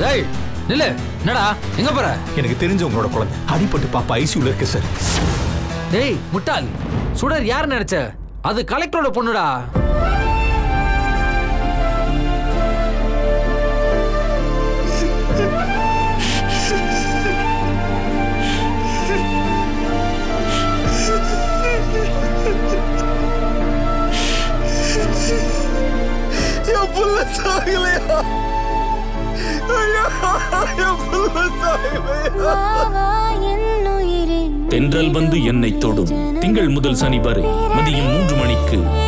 ஏய் நில்லு. என்னடா? எங்க போற? எனக்கு தெரிஞ்சவங்களோட குழந்தை. அடிபட்டு பாப்பா ஐசியூல இருக்கு சார் டேய் முட்டாள். சுடர் யார் நினைச்ச? அது கலெக்டரோட பொண்ணுடா. புள்ள சாகலையா? தென்றல் வந்து என்னை தொடும். திங்கள் முதல் சனி வரை மதியம் மூன்று மணிக்கு.